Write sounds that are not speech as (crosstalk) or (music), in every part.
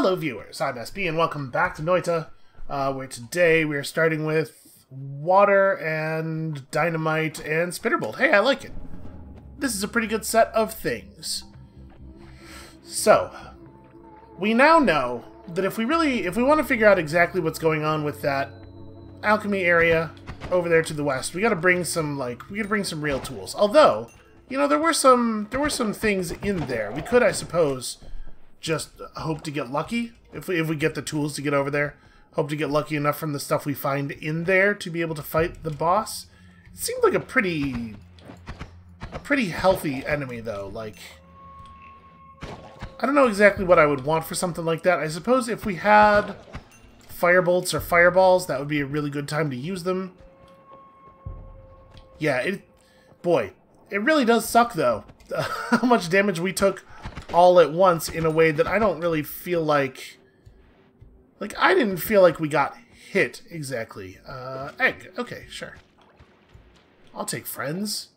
Hello viewers, I'm SB and welcome back to Noita, uh, where today we are starting with water and dynamite and spitterbolt. Hey, I like it. This is a pretty good set of things. So, we now know that if we really, if we want to figure out exactly what's going on with that alchemy area over there to the west, we gotta bring some, like, we gotta bring some real tools. Although, you know, there were some, there were some things in there. We could, I suppose, just hope to get lucky if we if we get the tools to get over there. Hope to get lucky enough from the stuff we find in there to be able to fight the boss. It seemed like a pretty a pretty healthy enemy though. Like I don't know exactly what I would want for something like that. I suppose if we had firebolts or fireballs, that would be a really good time to use them. Yeah, it boy, it really does suck though. (laughs) How much damage we took all at once in a way that I don't really feel like... Like, I didn't feel like we got hit exactly. Uh, egg. Okay, sure. I'll take friends.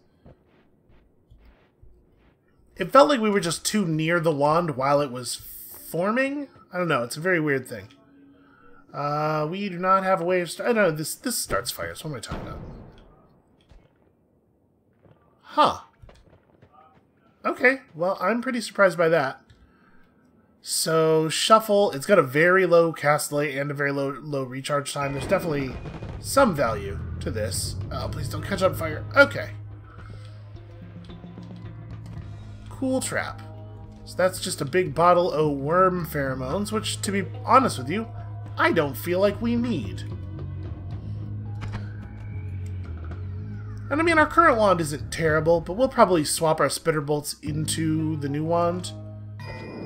It felt like we were just too near the wand while it was forming. I don't know. It's a very weird thing. Uh, we do not have a way of... I don't know. This, this starts fires. What am I talking about? Huh. Okay, well, I'm pretty surprised by that. So, Shuffle, it's got a very low cast delay and a very low low recharge time. There's definitely some value to this. Oh, please don't catch on fire. Okay. Cool Trap. So that's just a big bottle of worm pheromones, which, to be honest with you, I don't feel like we need. And I mean, our current wand isn't terrible, but we'll probably swap our spitter bolts into the new wand.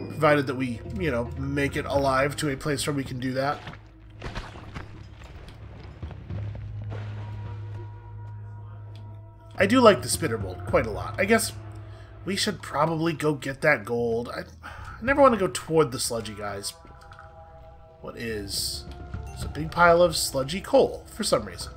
Provided that we, you know, make it alive to a place where we can do that. I do like the spitter bolt quite a lot. I guess we should probably go get that gold. I, I never want to go toward the sludgy guys. What is... It's a big pile of sludgy coal, for some reason.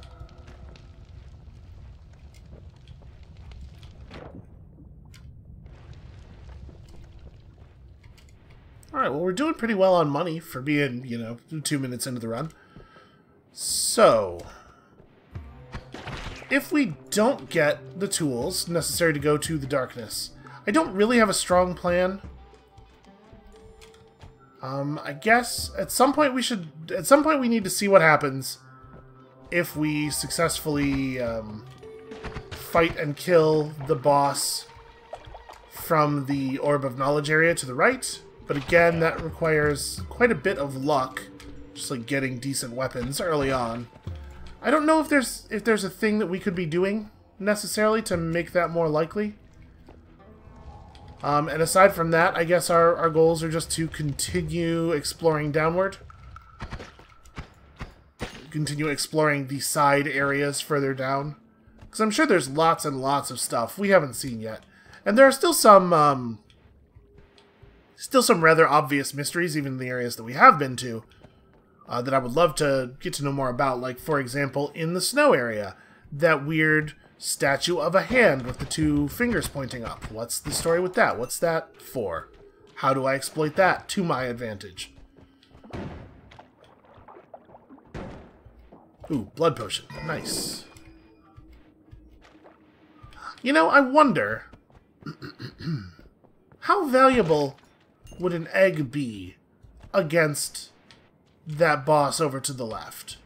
Alright, well, we're doing pretty well on money for being, you know, two minutes into the run. So, if we don't get the tools necessary to go to the darkness, I don't really have a strong plan. Um, I guess at some point we should, at some point we need to see what happens if we successfully um, fight and kill the boss from the Orb of Knowledge area to the right. But again, that requires quite a bit of luck, just like getting decent weapons early on. I don't know if there's if there's a thing that we could be doing necessarily to make that more likely. Um, and aside from that, I guess our, our goals are just to continue exploring downward. Continue exploring the side areas further down. Because I'm sure there's lots and lots of stuff we haven't seen yet. And there are still some um, still some rather obvious mysteries, even in the areas that we have been to, uh, that I would love to get to know more about. Like, for example, in the snow area, that weird statue of a hand with the two fingers pointing up. What's the story with that? What's that for? How do I exploit that to my advantage? Ooh, blood potion. Nice. You know, I wonder (clears throat) how valuable would an egg be against that boss over to the left?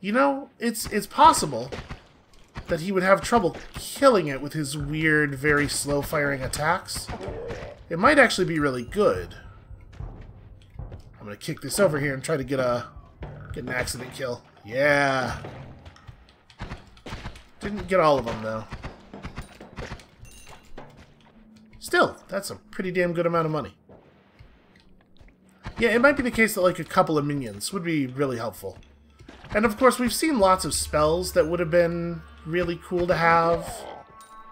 You know, it's it's possible that he would have trouble killing it with his weird, very slow-firing attacks. It might actually be really good. I'm gonna kick this over here and try to get a get an accident kill. Yeah. Didn't get all of them though. Still, that's a pretty damn good amount of money. Yeah, it might be the case that like a couple of minions would be really helpful. And of course, we've seen lots of spells that would have been really cool to have.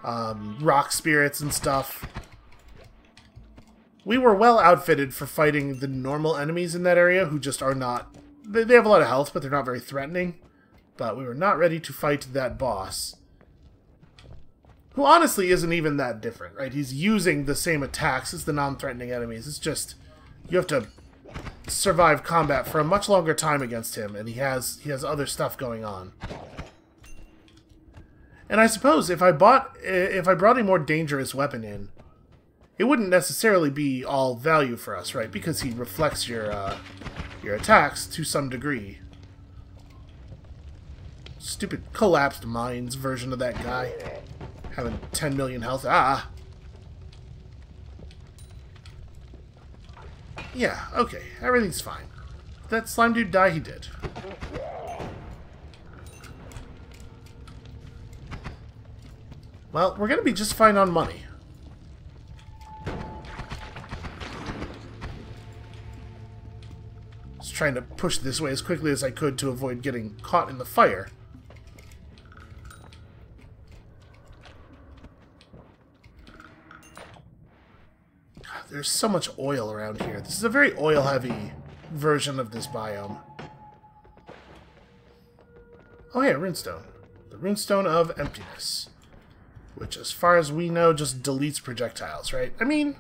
Um, rock spirits and stuff. We were well outfitted for fighting the normal enemies in that area who just are not... They, they have a lot of health, but they're not very threatening. But we were not ready to fight that boss who honestly isn't even that different, right? He's using the same attacks as the non-threatening enemies. It's just you have to survive combat for a much longer time against him, and he has he has other stuff going on. And I suppose if I bought if I brought a more dangerous weapon in, it wouldn't necessarily be all value for us, right? Because he reflects your uh, your attacks to some degree. Stupid collapsed mines version of that guy. Having 10 million health. Ah! Yeah, okay. Everything's fine. That slime dude die, he did. Well, we're gonna be just fine on money. Just trying to push this way as quickly as I could to avoid getting caught in the fire. There's so much oil around here. This is a very oil-heavy version of this biome. Oh yeah, runestone. The runestone of emptiness. Which, as far as we know, just deletes projectiles, right? I mean,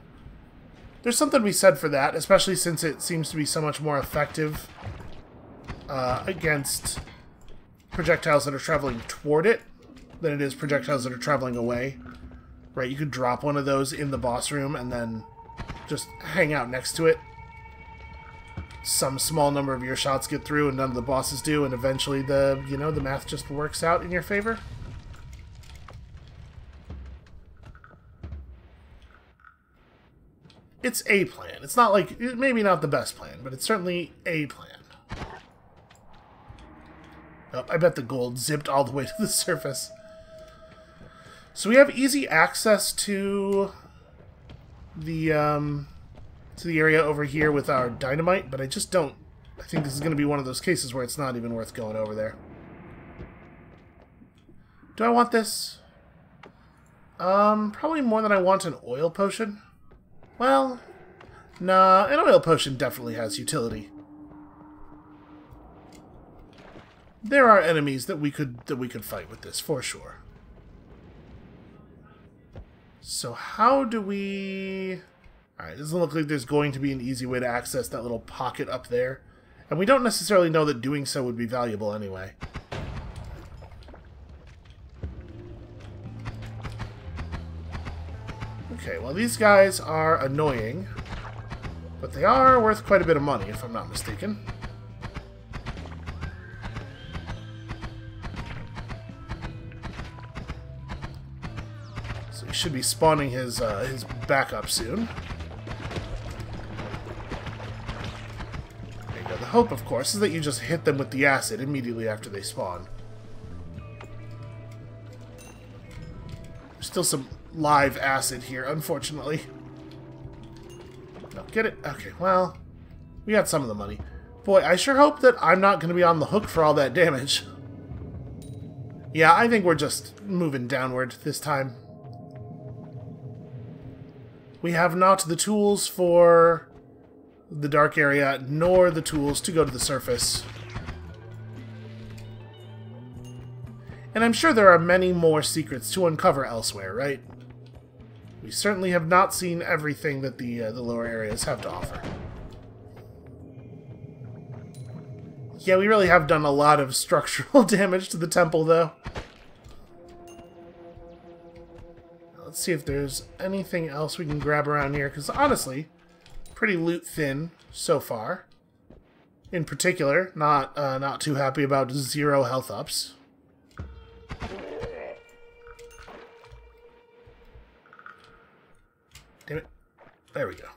there's something to be said for that, especially since it seems to be so much more effective uh, against projectiles that are traveling toward it than it is projectiles that are traveling away. Right, you could drop one of those in the boss room and then just hang out next to it. Some small number of your shots get through and none of the bosses do, and eventually the, you know, the math just works out in your favor. It's a plan. It's not like, maybe not the best plan, but it's certainly a plan. Oh, I bet the gold zipped all the way (laughs) to the surface. So we have easy access to the um, to the area over here with our dynamite, but I just don't. I think this is going to be one of those cases where it's not even worth going over there. Do I want this? Um, probably more than I want an oil potion. Well, nah, an oil potion definitely has utility. There are enemies that we could that we could fight with this for sure. So how do we... Alright, doesn't look like there's going to be an easy way to access that little pocket up there. And we don't necessarily know that doing so would be valuable anyway. Okay, well these guys are annoying, but they are worth quite a bit of money, if I'm not mistaken. Should be spawning his uh, his backup soon. The hope, of course, is that you just hit them with the acid immediately after they spawn. There's still some live acid here, unfortunately. No, get it? Okay, well, we got some of the money. Boy, I sure hope that I'm not going to be on the hook for all that damage. Yeah, I think we're just moving downward this time. We have not the tools for the dark area, nor the tools to go to the surface. And I'm sure there are many more secrets to uncover elsewhere, right? We certainly have not seen everything that the, uh, the lower areas have to offer. Yeah, we really have done a lot of (laughs) structural (laughs) damage to the temple, though. Let's see if there's anything else we can grab around here, because honestly, pretty loot thin so far. In particular, not uh, not too happy about zero health ups. Damn it. There we go.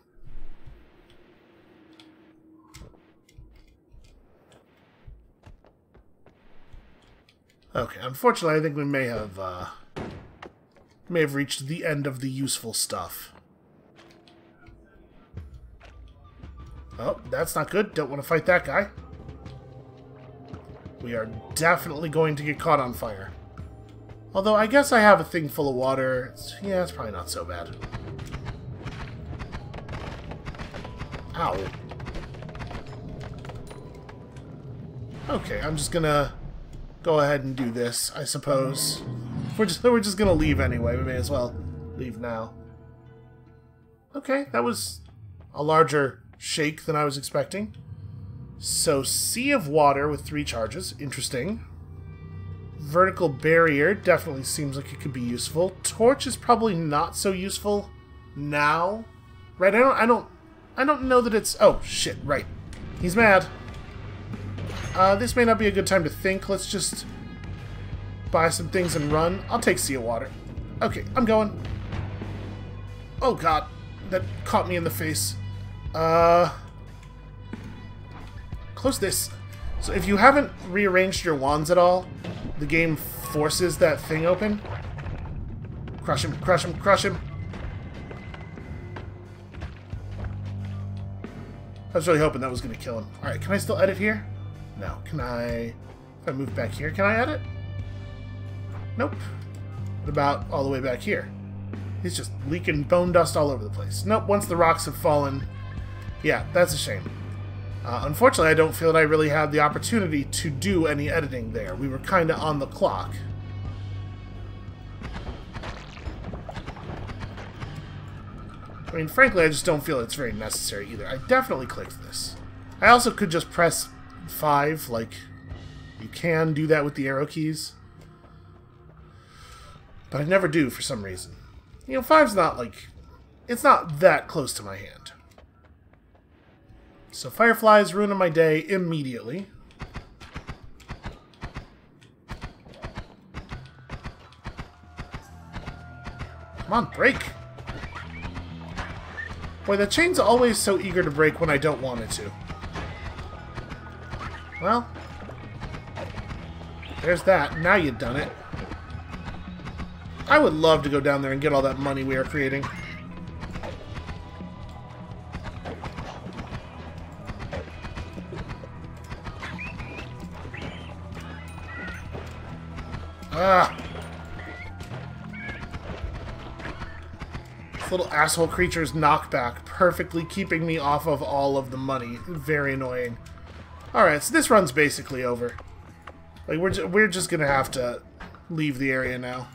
Okay, unfortunately, I think we may have uh, may have reached the end of the useful stuff. Oh, that's not good. Don't want to fight that guy. We are definitely going to get caught on fire. Although, I guess I have a thing full of water. It's, yeah, it's probably not so bad. Ow. Okay, I'm just gonna go ahead and do this, I suppose. We're just we're just gonna leave anyway. We may as well leave now. Okay, that was a larger shake than I was expecting. So, Sea of Water with three charges. Interesting. Vertical Barrier definitely seems like it could be useful. Torch is probably not so useful now. Right, I don't, I don't, I don't know that it's... Oh, shit, right. He's mad. Uh, this may not be a good time to think. Let's just buy some things and run. I'll take Sea Water. Okay, I'm going. Oh, God. That caught me in the face. Uh... Close this. So if you haven't rearranged your wands at all, the game forces that thing open. Crush him, crush him, crush him. I was really hoping that was going to kill him. Alright, can I still edit here? No. Can I... If I move back here, can I edit? Nope. What about all the way back here? He's just leaking bone dust all over the place. Nope, once the rocks have fallen... Yeah, that's a shame. Uh, unfortunately, I don't feel that I really had the opportunity to do any editing there. We were kind of on the clock. I mean, frankly, I just don't feel it's very necessary either. I definitely clicked this. I also could just press 5, like, you can do that with the arrow keys. But I never do for some reason. You know, five's not, like, it's not that close to my hand. So Fireflies ruining my day immediately. Come on, break! Boy, the chain's always so eager to break when I don't want it to. Well, there's that. Now you've done it. I would love to go down there and get all that money we are creating. Ah! Little asshole creature's knockback, perfectly keeping me off of all of the money. Very annoying. Alright, so this run's basically over. Like, we're, ju we're just gonna have to leave the area now.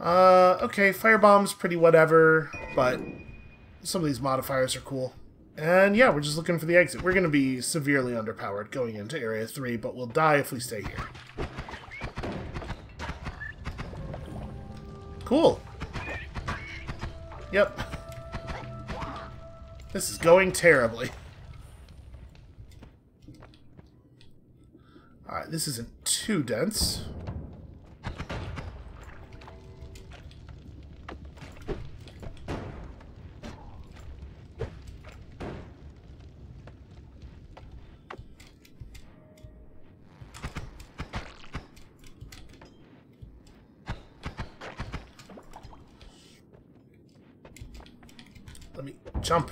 Uh, okay, firebomb's pretty whatever, but some of these modifiers are cool. And yeah, we're just looking for the exit. We're going to be severely underpowered going into Area 3, but we'll die if we stay here. Cool. Yep. This is going terribly. Alright, this isn't too dense.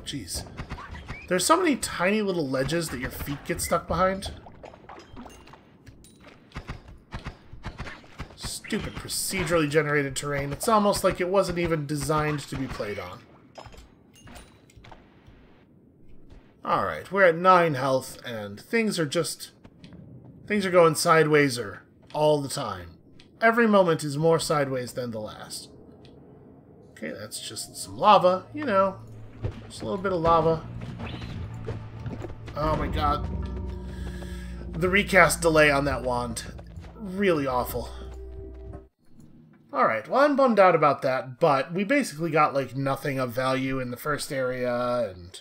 Jeez. There's so many tiny little ledges that your feet get stuck behind. Stupid procedurally generated terrain. It's almost like it wasn't even designed to be played on. Alright, we're at 9 health, and things are just... Things are going sideways or all the time. Every moment is more sideways than the last. Okay, that's just some lava, you know. Just a little bit of lava. Oh my god. The recast delay on that wand. Really awful. Alright, well I'm bummed out about that, but we basically got like nothing of value in the first area, and...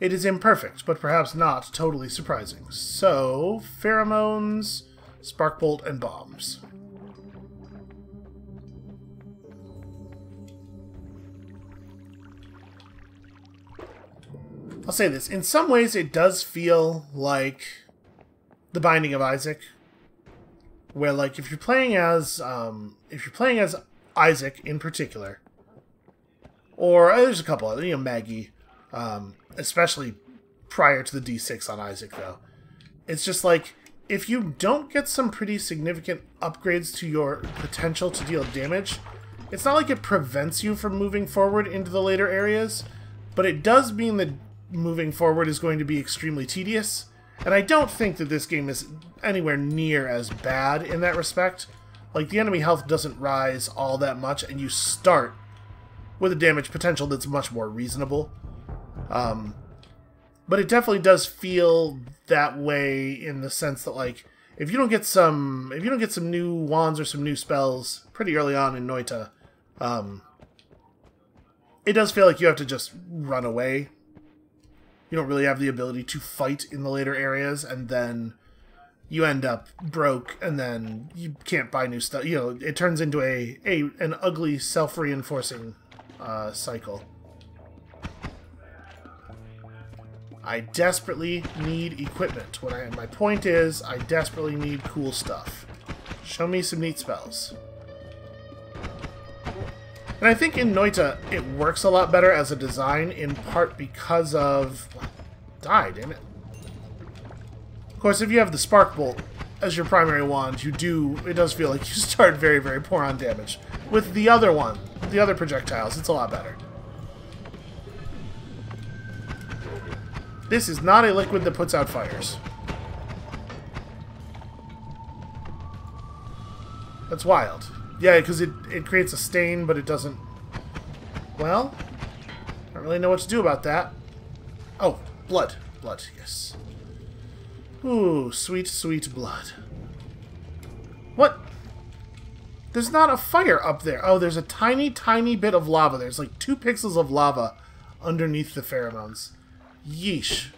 It is imperfect, but perhaps not totally surprising. So, pheromones, sparkbolt, and bombs. I'll say this. In some ways, it does feel like The Binding of Isaac. Where, like, if you're playing as, um, if you're playing as Isaac in particular, or uh, there's a couple other, you know, Maggie, um, especially prior to the D6 on Isaac, though. It's just like, if you don't get some pretty significant upgrades to your potential to deal damage, it's not like it prevents you from moving forward into the later areas, but it does mean that moving forward is going to be extremely tedious, And I don't think that this game is anywhere near as bad in that respect. Like, the enemy health doesn't rise all that much, and you start with a damage potential that's much more reasonable. Um, but it definitely does feel that way in the sense that, like, if you don't get some if you don't get some new wands or some new spells pretty early on in Noita, um, it does feel like you have to just run away. You don't really have the ability to fight in the later areas, and then you end up broke, and then you can't buy new stuff. You know, it turns into a, a an ugly self reinforcing uh, cycle. I desperately need equipment. What I, my point is, I desperately need cool stuff. Show me some neat spells. And I think in Noita, it works a lot better as a design, in part because of... Die, damn it. Of course, if you have the Spark Bolt as your primary wand, you do... It does feel like (laughs) you start very, very poor on damage. With the other one, the other projectiles, it's a lot better. This is not a liquid that puts out fires. That's wild. Yeah, because it, it creates a stain, but it doesn't... Well, I don't really know what to do about that. Oh, blood. Blood, yes. Ooh, sweet, sweet blood. What? There's not a fire up there. Oh, there's a tiny, tiny bit of lava. There's like two pixels of lava underneath the pheromones. Yeesh.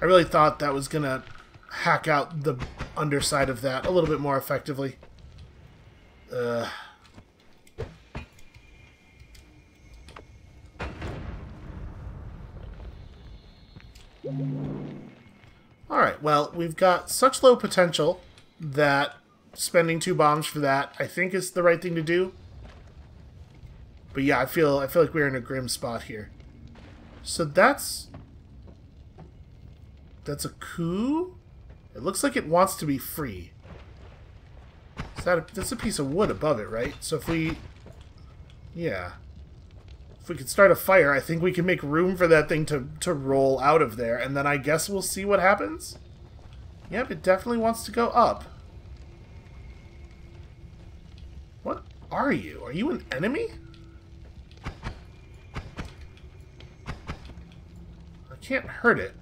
I really thought that was gonna hack out the underside of that a little bit more effectively. Uh. Alright, well, we've got such low potential that spending two bombs for that, I think, is the right thing to do. But yeah, I feel I feel like we're in a grim spot here. So that's that's a coup. It looks like it wants to be free. Is that a, that's a piece of wood above it, right? So if we, yeah, if we could start a fire, I think we can make room for that thing to to roll out of there, and then I guess we'll see what happens. Yep, it definitely wants to go up. What are you? Are you an enemy? I can't hurt it.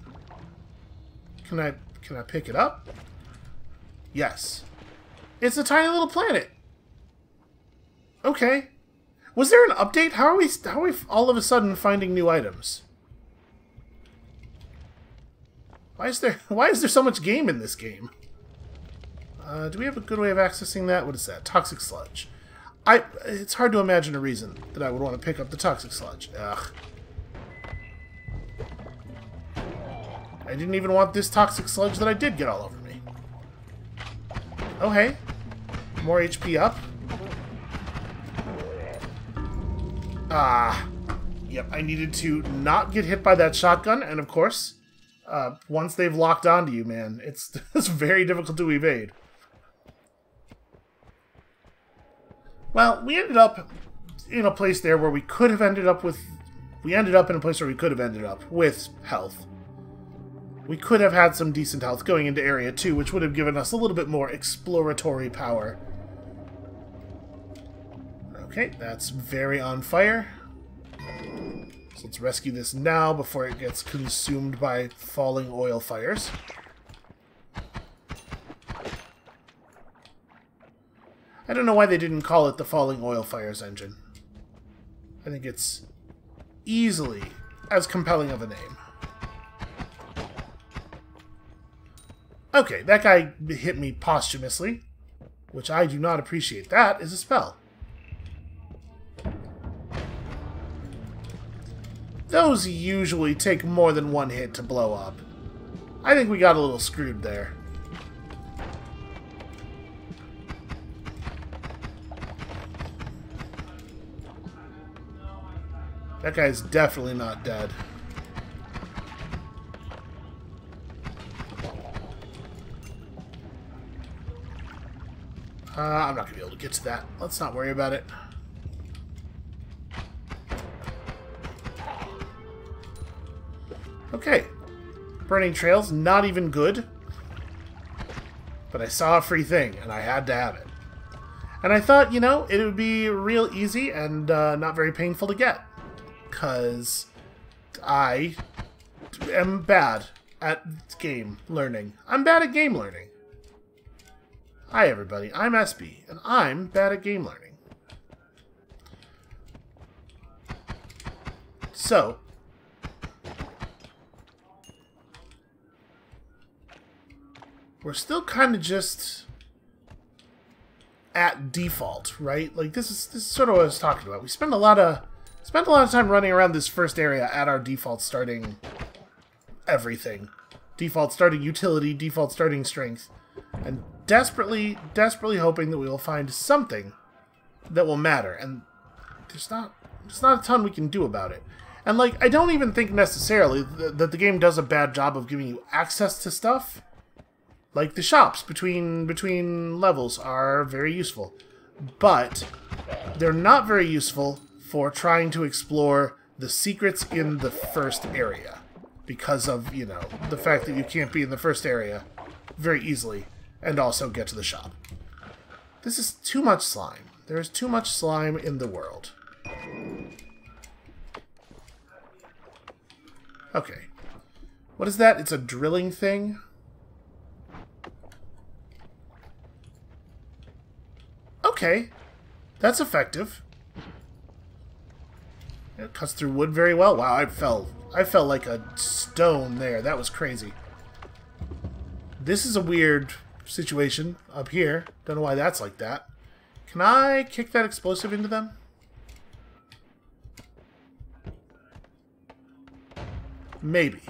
Can I can I pick it up? Yes. It's a tiny little planet. Okay. Was there an update? How are we how are we all of a sudden finding new items? Why is there (laughs) why is there so much game in this game? Uh, do we have a good way of accessing that? What is that? Toxic sludge. I it's hard to imagine a reason that I would want to pick up the toxic sludge. Ugh. I didn't even want this toxic sludge that I did get all over me. Oh, hey. More HP up. Ah. Yep, I needed to not get hit by that shotgun, and of course, uh, once they've locked onto you, man, it's, (laughs) it's very difficult to evade. Well, we ended up in a place there where we could have ended up with... We ended up in a place where we could have ended up with health. We could have had some decent health going into Area 2, which would have given us a little bit more exploratory power. Okay, that's very on fire. So let's rescue this now before it gets consumed by falling oil fires. I don't know why they didn't call it the Falling Oil Fires engine. I think it's easily as compelling of a name. Okay, that guy hit me posthumously, which I do not appreciate. That is a spell. Those usually take more than one hit to blow up. I think we got a little screwed there. That guy's definitely not dead. Uh, I'm not going to be able to get to that. Let's not worry about it. Okay. Burning Trails, not even good. But I saw a free thing, and I had to have it. And I thought, you know, it would be real easy and uh, not very painful to get. Because I am bad at game learning. I'm bad at game learning. Hi, everybody. I'm SB, and I'm bad at game learning. So, we're still kind of just at default, right? Like this is this is sort of what I was talking about. We spend a lot of spend a lot of time running around this first area at our default starting everything. Default starting utility, default starting strength. And desperately, desperately hoping that we will find something that will matter. And there's not there's not a ton we can do about it. And like I don't even think necessarily that, that the game does a bad job of giving you access to stuff like the shops between between levels are very useful but they're not very useful for trying to explore the secrets in the first area because of you know the fact that you can't be in the first area very easily and also get to the shop this is too much slime there's too much slime in the world okay what is that it's a drilling thing Okay. That's effective. It cuts through wood very well. Wow, I fell I fell like a stone there. That was crazy. This is a weird situation up here. Don't know why that's like that. Can I kick that explosive into them? Maybe.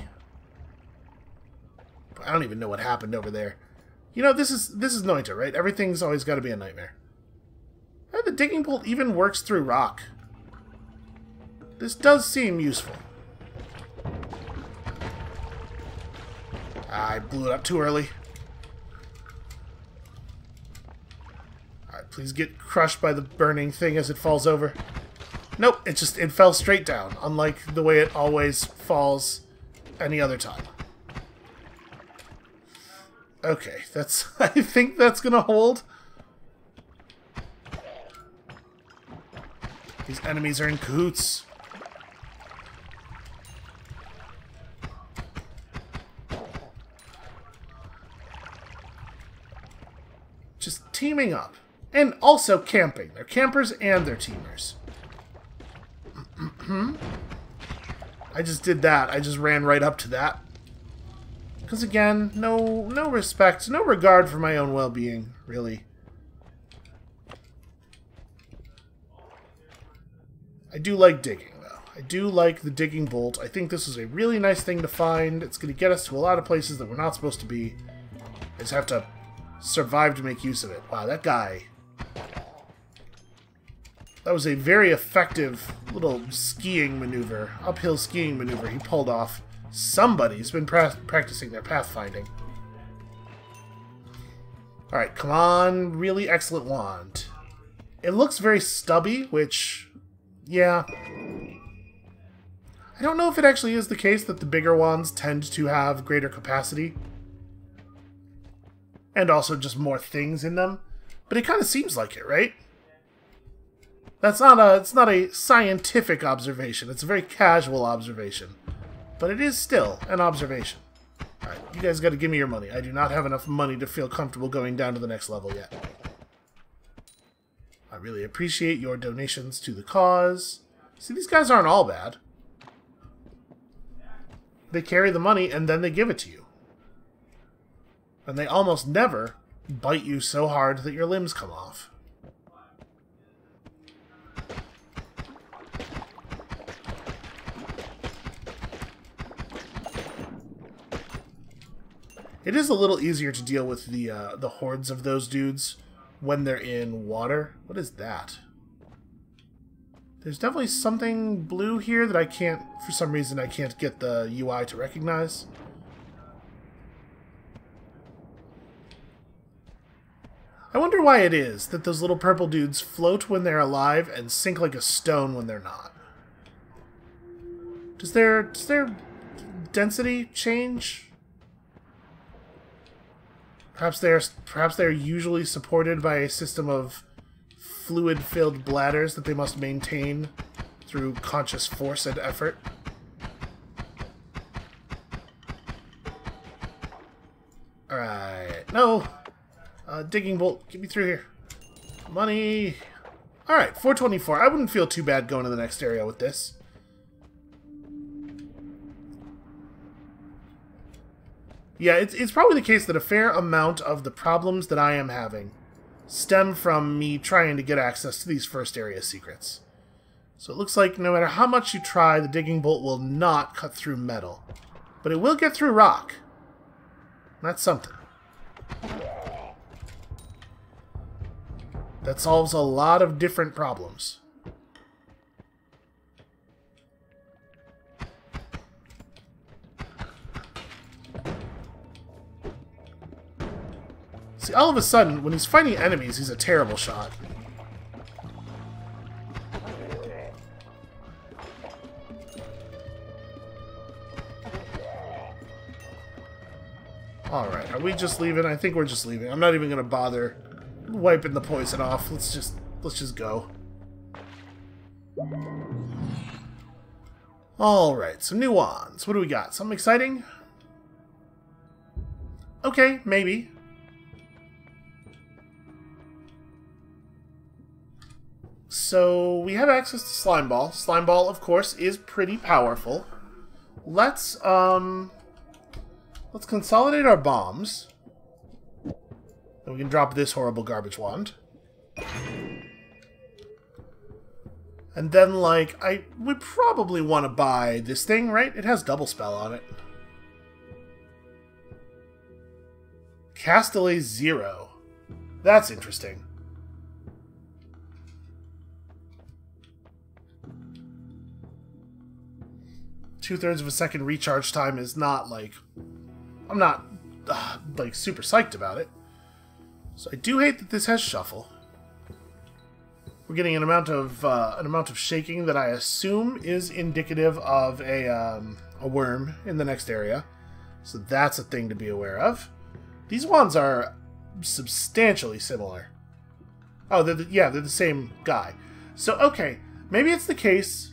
I don't even know what happened over there. You know, this is this is Noita, right? Everything's always got to be a nightmare. And the digging bolt even works through rock. This does seem useful. I blew it up too early. Please get crushed by the burning thing as it falls over. Nope, it just it fell straight down, unlike the way it always falls any other time. Okay, that's (laughs) I think that's gonna hold. These enemies are in cahoots. Just teaming up. And also camping. They're campers and they're teamers. (clears throat) I just did that. I just ran right up to that. Because again, no no respect, no regard for my own well-being, really. I do like digging, though. I do like the digging bolt. I think this is a really nice thing to find. It's going to get us to a lot of places that we're not supposed to be. I just have to survive to make use of it. Wow, that guy... That was a very effective little skiing maneuver, uphill skiing maneuver he pulled off. Somebody's been pra practicing their pathfinding. Alright, come on, really excellent wand. It looks very stubby, which yeah. I don't know if it actually is the case that the bigger ones tend to have greater capacity. And also just more things in them. But it kind of seems like it, right? That's not a it's not a scientific observation. It's a very casual observation. But it is still an observation. Alright, you guys gotta give me your money. I do not have enough money to feel comfortable going down to the next level yet. I really appreciate your donations to the cause. See, these guys aren't all bad. They carry the money and then they give it to you. And they almost never bite you so hard that your limbs come off. It is a little easier to deal with the uh, the hordes of those dudes when they're in water. What is that? There's definitely something blue here that I can't, for some reason, I can't get the UI to recognize. I wonder why it is that those little purple dudes float when they're alive and sink like a stone when they're not. Does their, does their density change? Perhaps they are perhaps they are usually supported by a system of fluid-filled bladders that they must maintain through conscious force and effort. Alright. No! Uh, digging bolt, get me through here. Money! Alright, 424. I wouldn't feel too bad going to the next area with this. Yeah, it's, it's probably the case that a fair amount of the problems that I am having stem from me trying to get access to these first area secrets. So it looks like no matter how much you try, the digging bolt will not cut through metal. But it will get through rock. That's something. That solves a lot of different problems. See, all of a sudden, when he's fighting enemies, he's a terrible shot. Alright, are we just leaving? I think we're just leaving. I'm not even gonna bother wiping the poison off. Let's just let's just go. Alright, some new wands. What do we got? Something exciting? Okay, maybe. So we have access to Slime Ball. Slime Ball, of course, is pretty powerful. Let's um let's consolidate our bombs. Then we can drop this horrible garbage wand. And then, like, I would probably want to buy this thing, right? It has double spell on it. cast delay Zero. That's interesting. Two-thirds of a second recharge time is not, like... I'm not, uh, like, super psyched about it. So I do hate that this has shuffle. We're getting an amount of uh, an amount of shaking that I assume is indicative of a um, a worm in the next area. So that's a thing to be aware of. These wands are substantially similar. Oh, they're the, yeah, they're the same guy. So okay, maybe it's the case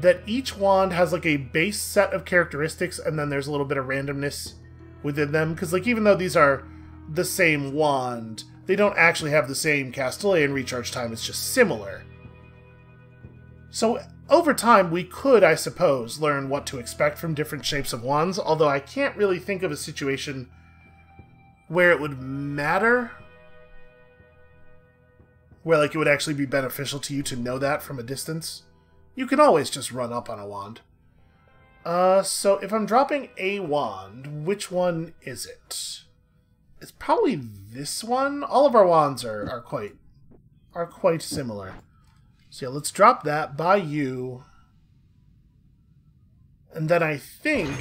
that each wand has like a base set of characteristics and then there's a little bit of randomness within them. Because like even though these are the same wand they don't actually have the same cast delay and recharge time. It's just similar. So over time we could i suppose learn what to expect from different shapes of wands although i can't really think of a situation where it would matter where like it would actually be beneficial to you to know that from a distance you can always just run up on a wand. Uh, so if I'm dropping a wand, which one is it? It's probably this one. All of our wands are, are quite are quite similar. So yeah, let's drop that by you. And then I think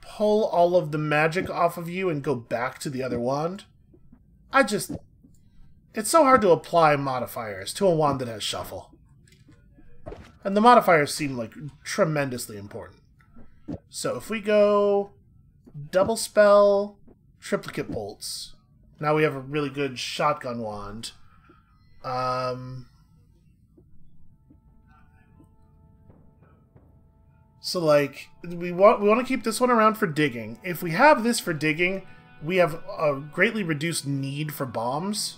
pull all of the magic off of you and go back to the other wand. I just... It's so hard to apply modifiers to a wand that has shuffle. And the modifiers seem like tremendously important. So if we go double spell, triplicate bolts. Now we have a really good shotgun wand. Um, so like we want we want to keep this one around for digging. If we have this for digging, we have a greatly reduced need for bombs.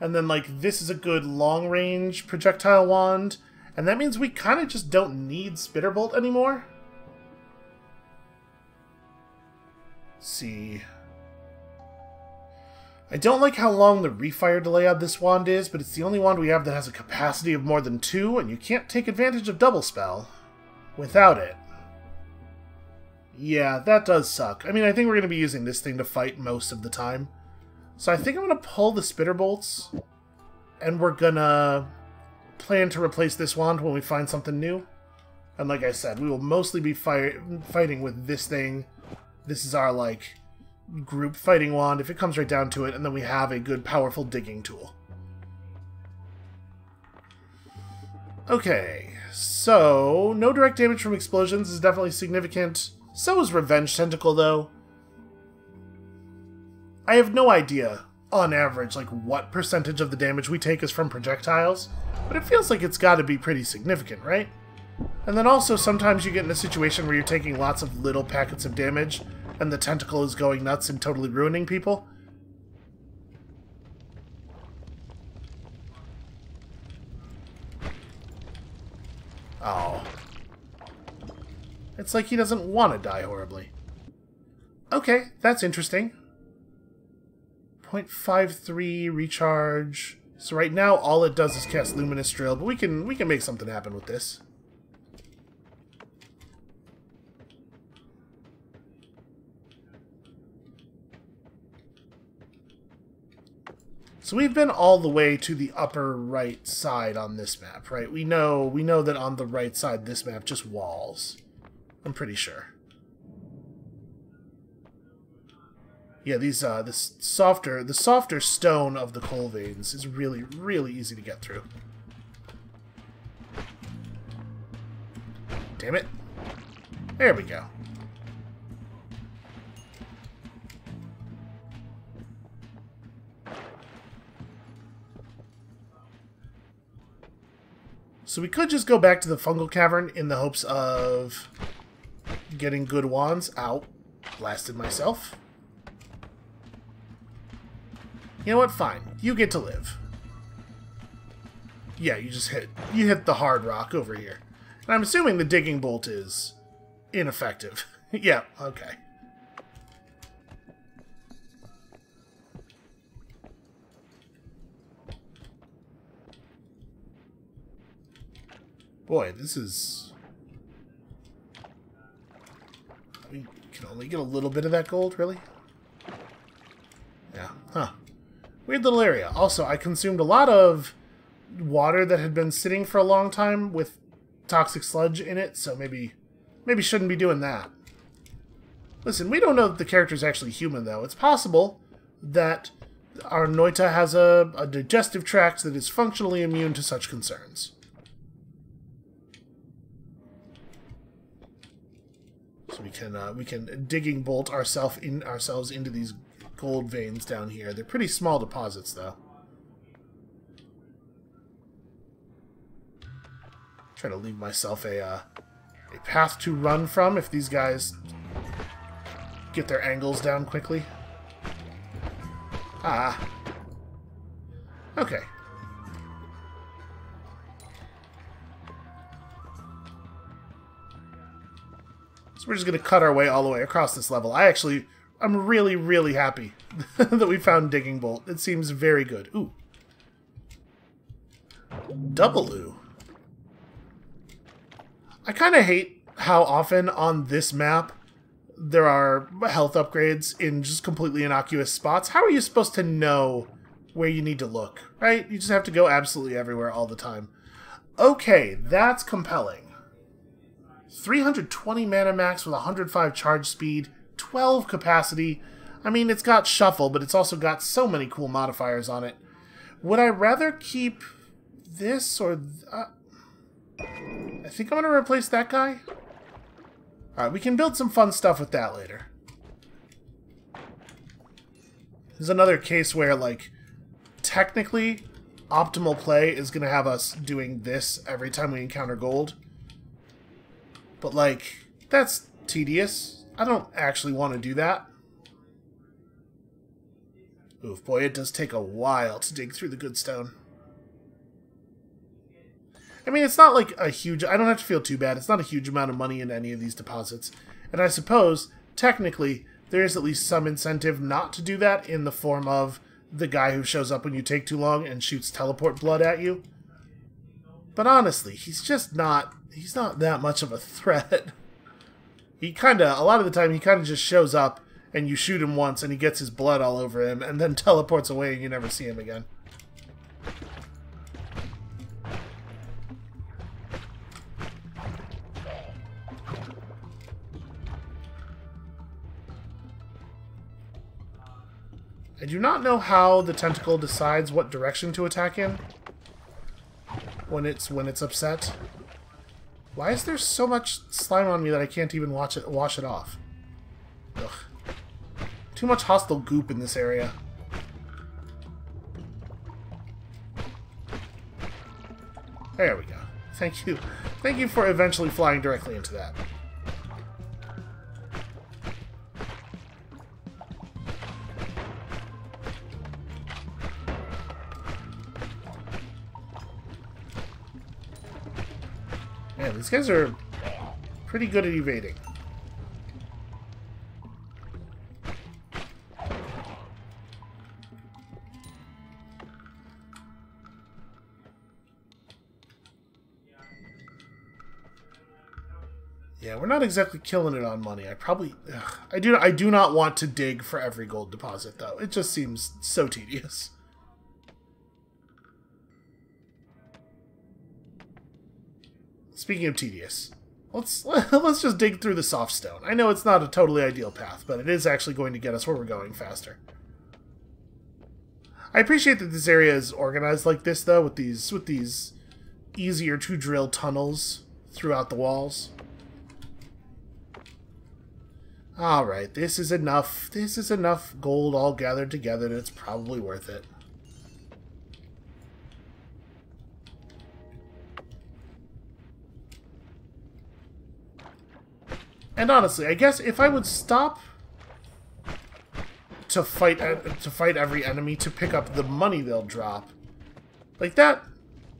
And then like this is a good long range projectile wand and that means we kind of just don't need Spitterbolt anymore. Let's see. I don't like how long the refire delay on this wand is, but it's the only wand we have that has a capacity of more than two, and you can't take advantage of Double Spell without it. Yeah, that does suck. I mean, I think we're going to be using this thing to fight most of the time. So I think I'm going to pull the Spitterbolts, and we're going to plan to replace this wand when we find something new. And like I said, we will mostly be fighting with this thing. This is our, like, group fighting wand, if it comes right down to it, and then we have a good, powerful digging tool. Okay, so no direct damage from explosions is definitely significant. So is Revenge Tentacle, though. I have no idea, on average, like what percentage of the damage we take is from projectiles, but it feels like it's got to be pretty significant, right? And then also, sometimes you get in a situation where you're taking lots of little packets of damage, and the tentacle is going nuts and totally ruining people. Oh. It's like he doesn't want to die horribly. Okay, that's interesting. 0.53 recharge. So right now all it does is cast Luminous Drill, but we can we can make something happen with this. So we've been all the way to the upper right side on this map, right? We know we know that on the right side this map just walls. I'm pretty sure. Yeah, these uh this softer the softer stone of the coal veins is really, really easy to get through. Damn it. There we go. So we could just go back to the fungal cavern in the hopes of getting good wands. Out. Blasted myself. You know what? Fine. You get to live. Yeah, you just hit you hit the hard rock over here. And I'm assuming the digging bolt is ineffective. (laughs) yeah, okay. Boy, this is... We can only get a little bit of that gold, really? Yeah, huh. Weird little area. Also, I consumed a lot of water that had been sitting for a long time with toxic sludge in it, so maybe maybe shouldn't be doing that. Listen, we don't know that the character is actually human, though. It's possible that our Noita has a, a digestive tract that is functionally immune to such concerns. So we can uh, we can digging bolt ourselves in ourselves into these gold veins down here. They're pretty small deposits, though. Try to leave myself a uh, a path to run from if these guys get their angles down quickly. Ah. Okay. So we're just going to cut our way all the way across this level. I actually, I'm really, really happy (laughs) that we found Digging Bolt. It seems very good. Ooh. Double ooh. I kind of hate how often on this map there are health upgrades in just completely innocuous spots. How are you supposed to know where you need to look, right? You just have to go absolutely everywhere all the time. Okay, that's compelling. 320 mana max with 105 charge speed, 12 capacity. I mean, it's got shuffle, but it's also got so many cool modifiers on it. Would I rather keep this or... Uh, I think I'm going to replace that guy. Alright, we can build some fun stuff with that later. There's another case where, like, technically, optimal play is going to have us doing this every time we encounter gold. But, like, that's tedious. I don't actually want to do that. Oof, boy, it does take a while to dig through the good stone. I mean, it's not like a huge... I don't have to feel too bad. It's not a huge amount of money in any of these deposits. And I suppose, technically, there is at least some incentive not to do that in the form of the guy who shows up when you take too long and shoots teleport blood at you. But honestly, he's just not he's not that much of a (laughs) threat. He kind of, a lot of the time, he kind of just shows up and you shoot him once and he gets his blood all over him and then (laughs) teleports away and you never see him again. I do not know how the tentacle decides what direction to attack in when it's when it's upset. Why is there so much slime on me that I can't even watch it wash it off? Ugh. Too much hostile goop in this area. There we go. Thank you. Thank you for eventually flying directly into that. These guys are pretty good at evading. Yeah, we're not exactly killing it on money. I probably, ugh, I do, I do not want to dig for every gold deposit though. It just seems so tedious. Speaking of tedious, let's (laughs) let's just dig through the soft stone. I know it's not a totally ideal path, but it is actually going to get us where we're going faster. I appreciate that this area is organized like this though, with these with these easier to drill tunnels throughout the walls. Alright, this is enough. This is enough gold all gathered together and it's probably worth it. And honestly, I guess if I would stop to fight to fight every enemy to pick up the money they'll drop, like that,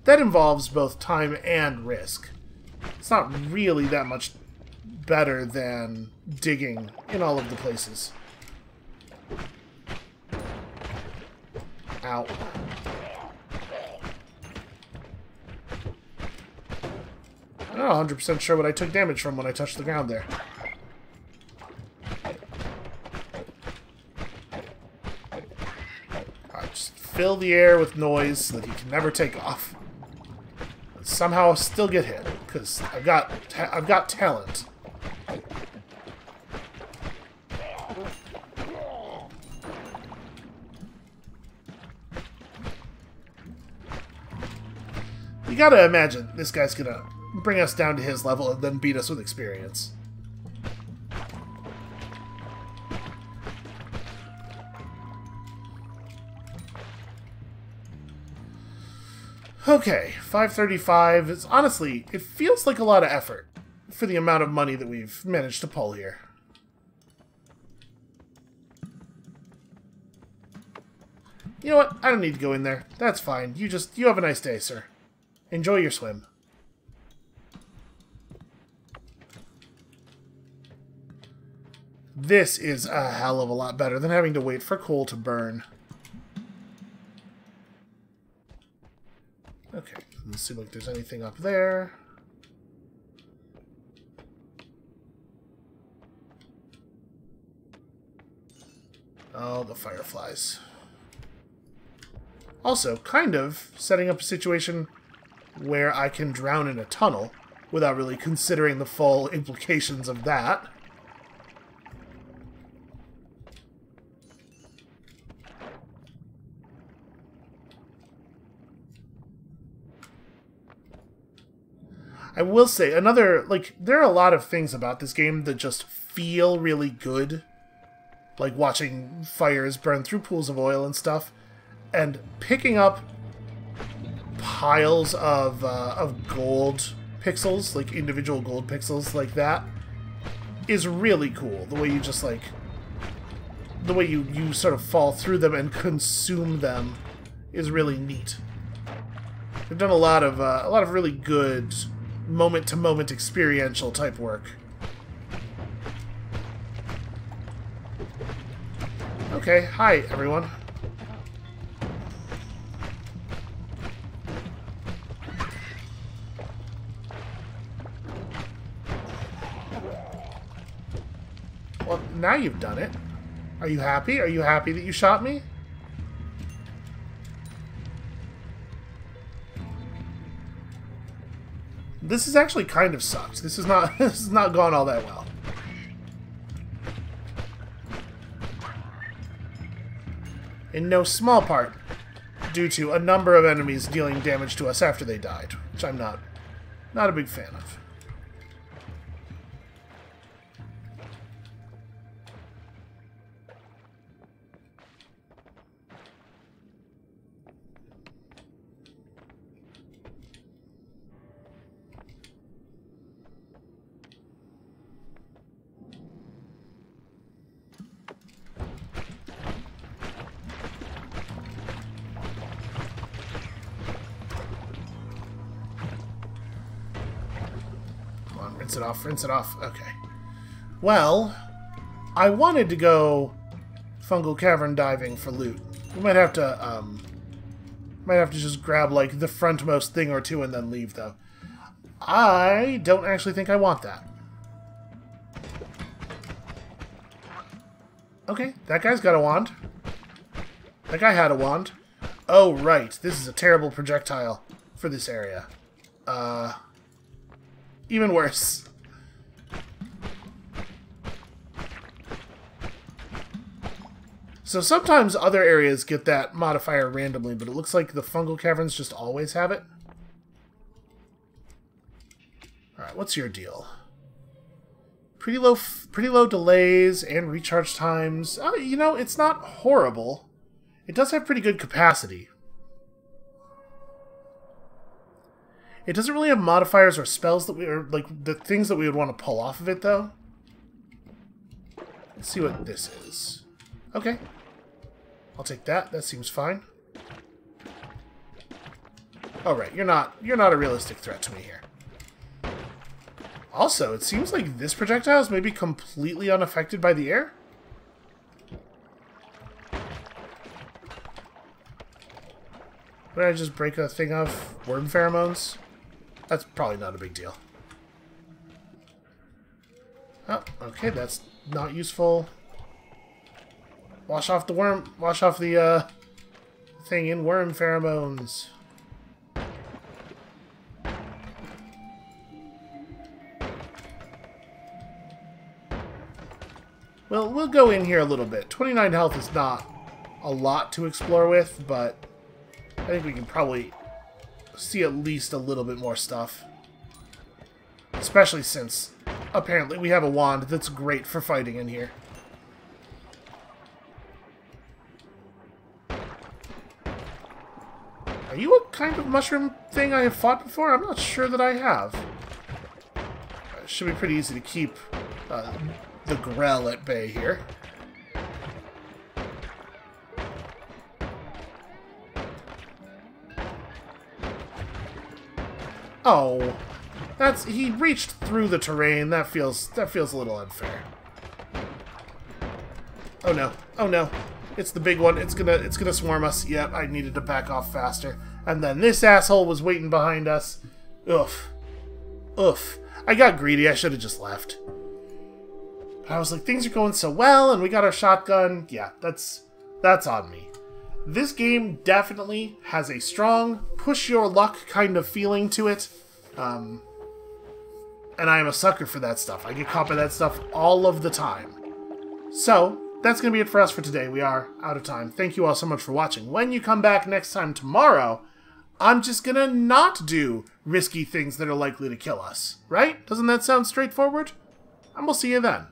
that involves both time and risk. It's not really that much better than digging in all of the places. Ow. I'm not 100% sure what I took damage from when I touched the ground there. Right, just fill the air with noise so that he can never take off. But somehow still get hit, because I've got, I've got talent. You gotta imagine this guy's gonna bring us down to his level and then beat us with experience. Okay, 535 is honestly, it feels like a lot of effort for the amount of money that we've managed to pull here. You know what? I don't need to go in there. That's fine. You just, you have a nice day, sir. Enjoy your swim. This is a hell of a lot better than having to wait for coal to burn. Okay, let's see if there's anything up there. Oh, the fireflies. Also, kind of setting up a situation where I can drown in a tunnel without really considering the full implications of that. Will say another like there are a lot of things about this game that just feel really good. Like watching fires burn through pools of oil and stuff and picking up piles of uh, of gold pixels, like individual gold pixels like that is really cool. The way you just like the way you you sort of fall through them and consume them is really neat. They've done a lot of uh, a lot of really good moment-to-moment experiential type work. Okay, hi everyone. Well, now you've done it. Are you happy? Are you happy that you shot me? This is actually kind of sucked. This is not (laughs) this has not gone all that well. In no small part due to a number of enemies dealing damage to us after they died, which I'm not not a big fan of. Off, rinse it off. Okay. Well, I wanted to go fungal cavern diving for loot. We might have to, um... Might have to just grab, like, the frontmost thing or two and then leave, though. I don't actually think I want that. Okay, that guy's got a wand. That guy had a wand. Oh, right. This is a terrible projectile for this area. Uh, even worse. So sometimes other areas get that modifier randomly, but it looks like the fungal caverns just always have it. Alright, what's your deal? Pretty low, pretty low delays and recharge times. Uh, you know, it's not horrible. It does have pretty good capacity. It doesn't really have modifiers or spells that we are like the things that we would want to pull off of it though. Let's see what this is. Okay. I'll take that. That seems fine. Alright, you're not you're not a realistic threat to me here. Also, it seems like this projectile is maybe completely unaffected by the air. Did I just break a thing of worm pheromones? That's probably not a big deal. Oh, okay, that's not useful. Wash off the worm, wash off the, uh, thing in worm pheromones. Well, we'll go in here a little bit. 29 health is not a lot to explore with, but I think we can probably see at least a little bit more stuff. Especially since, apparently, we have a wand that's great for fighting in here. Are you a kind of mushroom thing I have fought before? I'm not sure that I have. It should be pretty easy to keep uh, the Grell at bay here. Oh, that's he reached through the terrain. That feels that feels a little unfair. Oh no! Oh no! It's the big one. It's gonna it's gonna swarm us. Yep, I needed to back off faster. And then this asshole was waiting behind us. Oof. Oof. I got greedy. I should have just left. I was like, things are going so well, and we got our shotgun. Yeah, that's that's on me. This game definitely has a strong push your luck kind of feeling to it. Um, and I am a sucker for that stuff. I get caught by that stuff all of the time. So, that's going to be it for us for today. We are out of time. Thank you all so much for watching. When you come back next time tomorrow, I'm just going to not do risky things that are likely to kill us. Right? Doesn't that sound straightforward? And we'll see you then.